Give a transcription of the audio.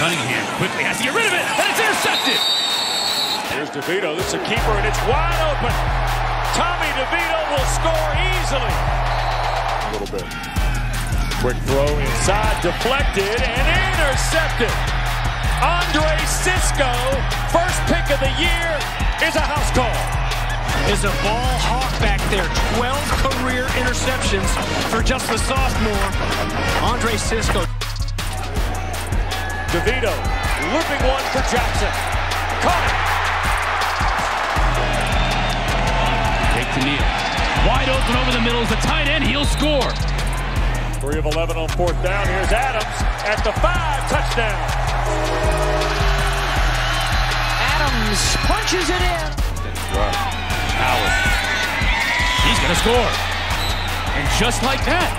Cunningham quickly has to get rid of it, and it's intercepted. Here's DeVito. This is a keeper, and it's wide open. Tommy DeVito will score easily. A little bit. Quick throw inside, deflected, and intercepted. Andre Cisco, first pick of the year, is a house call. Is a ball hawk back there. 12 career interceptions for just the sophomore. Andre Cisco. DeVito looping one for Jackson. Caught it. Jake Tennille. Wide open over the middle is the tight end. He'll score. 3 of 11 on fourth down. Here's Adams at the five. Touchdown. Adams punches it in. Howard. He's going to score. And just like that,